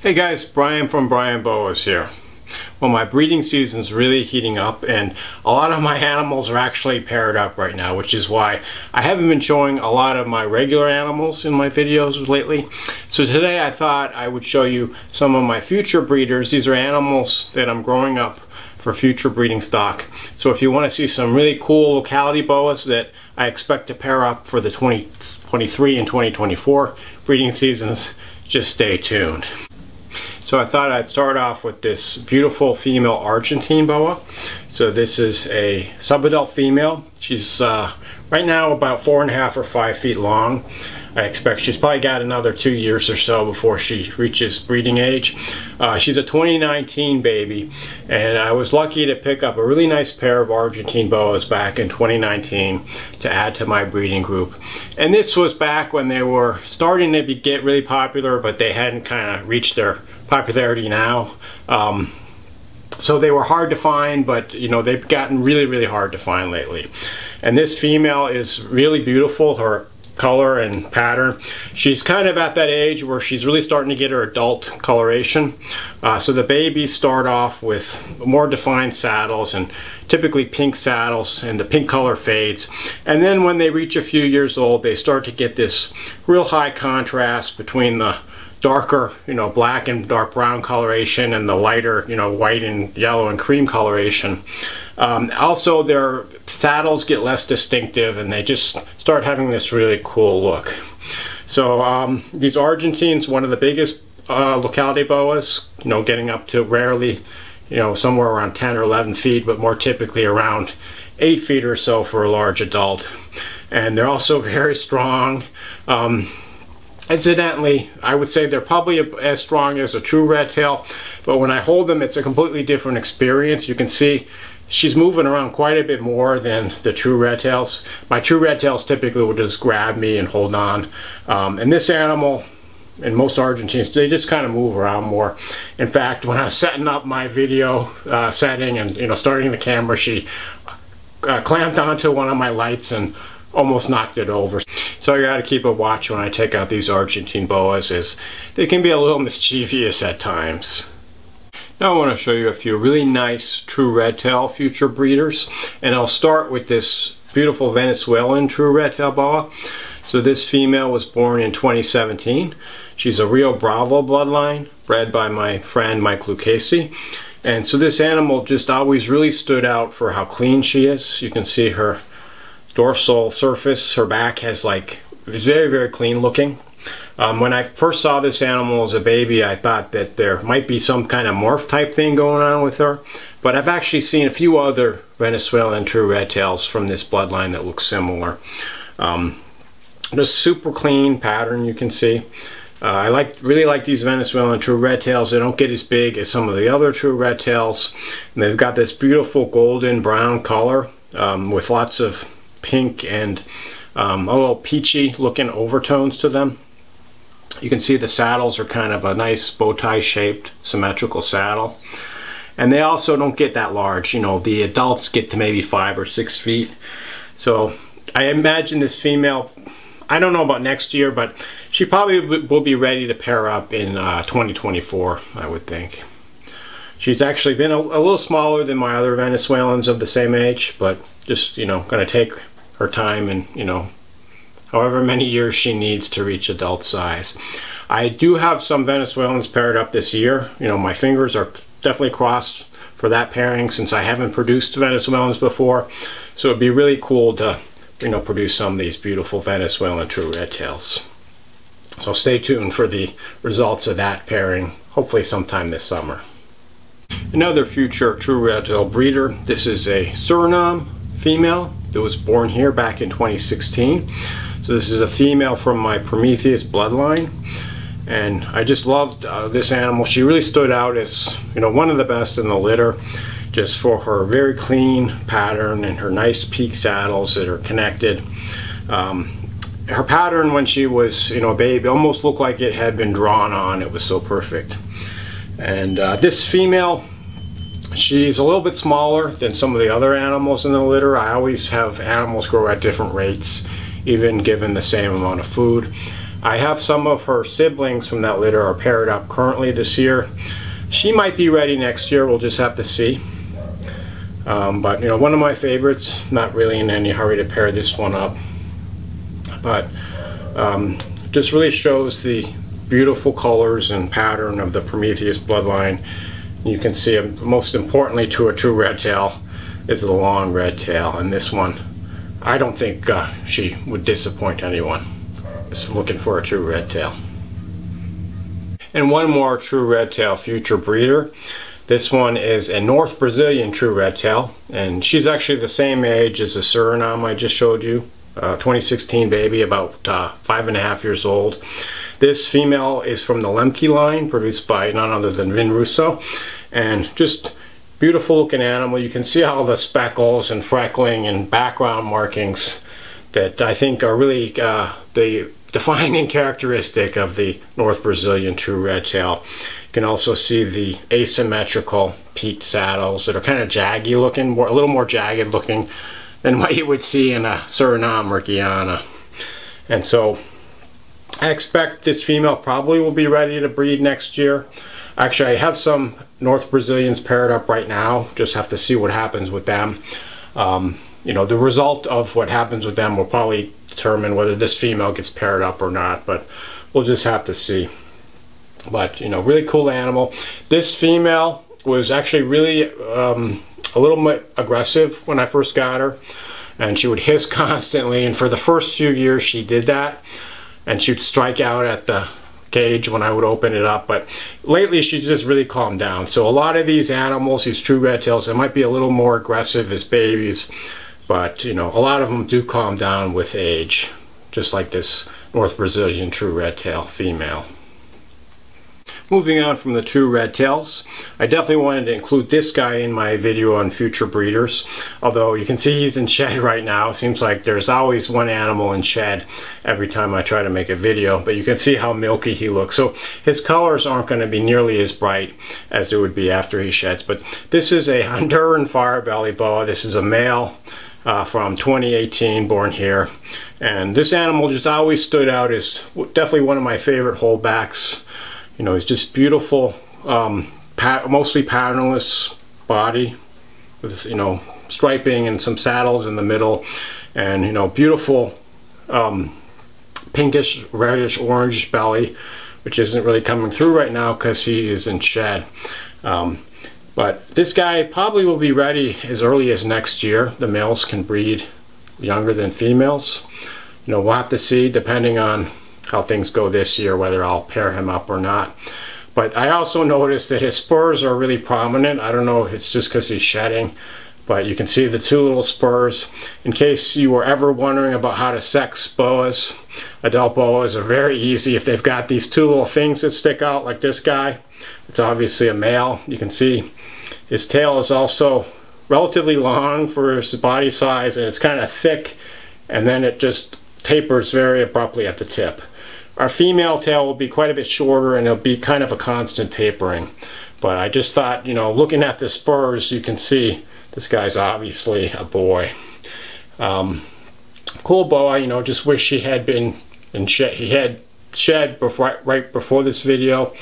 Hey guys, Brian from Brian Boas here. Well, my breeding season's really heating up and a lot of my animals are actually paired up right now, which is why I haven't been showing a lot of my regular animals in my videos lately. So today I thought I would show you some of my future breeders. These are animals that I'm growing up for future breeding stock. So if you want to see some really cool locality boas that I expect to pair up for the 2023 and 2024 breeding seasons, just stay tuned. So I thought I'd start off with this beautiful female Argentine boa. So this is a subadult female. She's uh, right now about four and a half or five feet long. I expect she's probably got another two years or so before she reaches breeding age. Uh, she's a 2019 baby and I was lucky to pick up a really nice pair of Argentine boas back in 2019 to add to my breeding group. And this was back when they were starting to be, get really popular but they hadn't kind of reached their popularity now. Um, so they were hard to find, but you know they've gotten really, really hard to find lately. And this female is really beautiful. Her color and pattern. She's kind of at that age where she's really starting to get her adult coloration. Uh, so the babies start off with more defined saddles and typically pink saddles and the pink color fades. And then when they reach a few years old, they start to get this real high contrast between the darker, you know, black and dark brown coloration and the lighter, you know, white and yellow and cream coloration. Um, also, their saddles get less distinctive and they just start having this really cool look. So um, these Argentines, one of the biggest uh, locality boas, you know, getting up to rarely, you know, somewhere around 10 or 11 feet, but more typically around 8 feet or so for a large adult. And they're also very strong. Um, Incidentally, I would say they're probably as strong as a true red tail, but when I hold them, it's a completely different experience. You can see she's moving around quite a bit more than the true red tails. My true red tails typically will just grab me and hold on. Um, and this animal, and most Argentines, they just kind of move around more. In fact, when I was setting up my video uh, setting and you know starting the camera, she uh, clamped onto one of my lights and almost knocked it over. So I gotta keep a watch when I take out these Argentine boas as they can be a little mischievous at times. Now I want to show you a few really nice true red tail future breeders and I'll start with this beautiful Venezuelan true red tail boa. So this female was born in 2017. She's a Rio Bravo bloodline bred by my friend Mike Lucchese. And so this animal just always really stood out for how clean she is. You can see her dorsal surface, her back has like very, very clean looking. Um, when I first saw this animal as a baby, I thought that there might be some kind of morph type thing going on with her. But I've actually seen a few other Venezuelan true red tails from this bloodline that look similar. Um, just super clean pattern you can see. Uh, I like really like these Venezuelan true red tails. They don't get as big as some of the other true red tails. And they've got this beautiful golden brown color um, with lots of pink and um, a little peachy looking overtones to them. You can see the saddles are kind of a nice bow tie shaped symmetrical saddle. And they also don't get that large. You know, the adults get to maybe five or six feet. So I imagine this female, I don't know about next year, but she probably will be ready to pair up in uh, 2024, I would think. She's actually been a, a little smaller than my other Venezuelans of the same age, but just, you know, going to take her time and, you know, however many years she needs to reach adult size. I do have some Venezuelans paired up this year. You know, my fingers are definitely crossed for that pairing since I haven't produced Venezuelans before. So it'd be really cool to, you know, produce some of these beautiful Venezuelan true red tails. So stay tuned for the results of that pairing, hopefully sometime this summer. Another future true red tail breeder. This is a Suriname female that was born here back in 2016. So this is a female from my Prometheus bloodline. And I just loved uh, this animal. She really stood out as, you know, one of the best in the litter just for her very clean pattern and her nice peak saddles that are connected. Um, her pattern when she was, you know, a baby almost looked like it had been drawn on. It was so perfect. And uh, this female She's a little bit smaller than some of the other animals in the litter. I always have animals grow at different rates, even given the same amount of food. I have some of her siblings from that litter are paired up currently this year. She might be ready next year, we'll just have to see. Um, but you know, one of my favorites, not really in any hurry to pair this one up. But um, just really shows the beautiful colors and pattern of the Prometheus bloodline. You can see, most importantly to a true red tail, is the long red tail. And this one, I don't think uh, she would disappoint anyone. Just looking for a true red tail. And one more true red tail future breeder. This one is a North Brazilian true red tail, and she's actually the same age as the Suriname I just showed you. Uh, 2016 baby, about uh, five and a half years old. This female is from the Lemke line, produced by none other than Vin Russo, and just beautiful looking animal. You can see all the speckles and freckling and background markings that I think are really uh, the defining characteristic of the North Brazilian true red tail. You can also see the asymmetrical peaked saddles that are kind of jaggy looking, more, a little more jagged looking than what you would see in a Suriname or Guyana. And so I expect this female probably will be ready to breed next year. Actually, I have some North Brazilians paired up right now. Just have to see what happens with them. Um, you know, the result of what happens with them will probably determine whether this female gets paired up or not, but we'll just have to see. But, you know, really cool animal. This female was actually really um, a little bit aggressive when I first got her and she would hiss constantly and for the first few years she did that and she'd strike out at the cage when I would open it up but lately she's just really calmed down. So a lot of these animals these true red tails they might be a little more aggressive as babies but you know a lot of them do calm down with age just like this North Brazilian true red tail female Moving on from the two red tails, I definitely wanted to include this guy in my video on future breeders. Although you can see he's in shed right now. Seems like there's always one animal in shed every time I try to make a video. But you can see how milky he looks. So his colors aren't going to be nearly as bright as it would be after he sheds. But this is a Honduran fire belly boa. This is a male. Uh, from 2018 born here and this animal just always stood out as definitely one of my favorite holdbacks you know, he's just beautiful, um, pat mostly patternless body with, you know, striping and some saddles in the middle and, you know, beautiful um, pinkish, reddish, orange belly, which isn't really coming through right now because he is in shed. Um, but this guy probably will be ready as early as next year. The males can breed younger than females. You know, we'll have to see depending on how things go this year, whether I'll pair him up or not. But I also noticed that his spurs are really prominent. I don't know if it's just because he's shedding, but you can see the two little spurs. In case you were ever wondering about how to sex boas, adult boas are very easy. If they've got these two little things that stick out like this guy, it's obviously a male. You can see his tail is also relatively long for his body size and it's kind of thick and then it just tapers very abruptly at the tip. Our female tail will be quite a bit shorter and it'll be kind of a constant tapering. But I just thought, you know, looking at the spurs, you can see this guy's obviously a boy. Um, cool boa, you know, just wish he had been in shed. He had shed before, right before this video,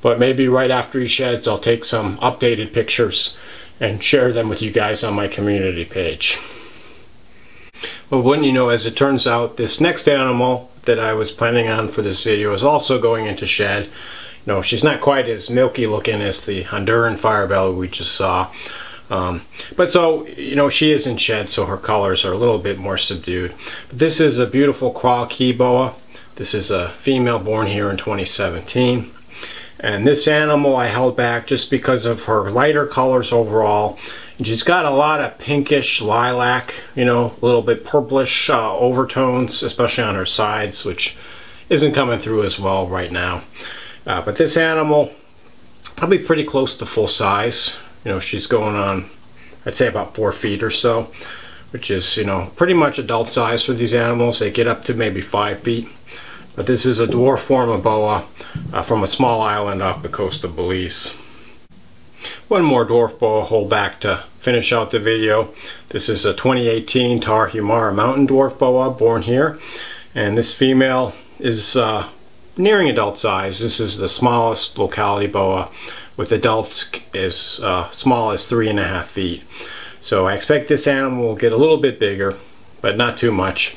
but maybe right after he sheds, I'll take some updated pictures and share them with you guys on my community page. Well, wouldn't you know, as it turns out, this next animal that I was planning on for this video is also going into shed. You know, she's not quite as milky looking as the Honduran Firebell we just saw. Um, but so, you know, she is in shed, so her colors are a little bit more subdued. But this is a beautiful Crawl Cay Boa. This is a female born here in 2017. And this animal I held back just because of her lighter colors overall and she's got a lot of pinkish lilac, you know, a little bit purplish uh, overtones, especially on her sides, which isn't coming through as well right now. Uh, but this animal, probably pretty close to full size. You know, she's going on, I'd say about four feet or so, which is, you know, pretty much adult size for these animals. They get up to maybe five feet. But this is a dwarf form of boa uh, from a small island off the coast of Belize. One more dwarf boa holdback to finish out the video. This is a 2018 Tarahumara Mountain Dwarf Boa born here. And this female is uh, nearing adult size. This is the smallest locality boa with adults as uh, small as three and a half feet. So I expect this animal will get a little bit bigger, but not too much.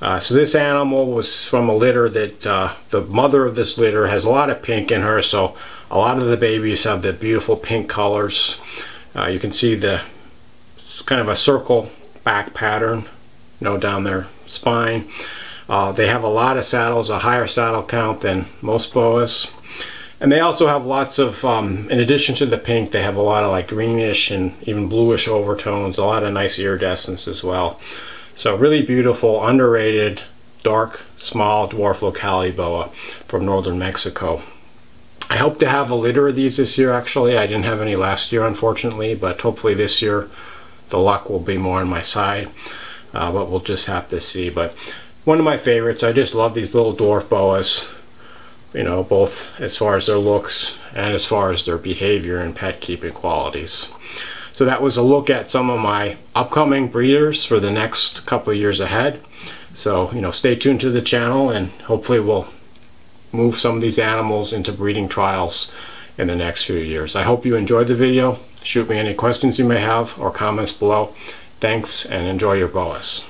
Uh, so this animal was from a litter that uh, the mother of this litter has a lot of pink in her, so a lot of the babies have the beautiful pink colors. Uh, you can see the kind of a circle back pattern, you know, down their spine. Uh, they have a lot of saddles, a higher saddle count than most boas. And they also have lots of, um, in addition to the pink, they have a lot of like greenish and even bluish overtones, a lot of nice iridescence as well. So really beautiful, underrated, dark, small dwarf locality boa from northern Mexico. I hope to have a litter of these this year actually. I didn't have any last year unfortunately, but hopefully this year the luck will be more on my side. Uh, but we'll just have to see. But one of my favorites, I just love these little dwarf boas. You know, both as far as their looks and as far as their behavior and pet keeping qualities. So that was a look at some of my upcoming breeders for the next couple years ahead. So, you know, stay tuned to the channel and hopefully we'll move some of these animals into breeding trials in the next few years. I hope you enjoyed the video. Shoot me any questions you may have or comments below. Thanks and enjoy your boas.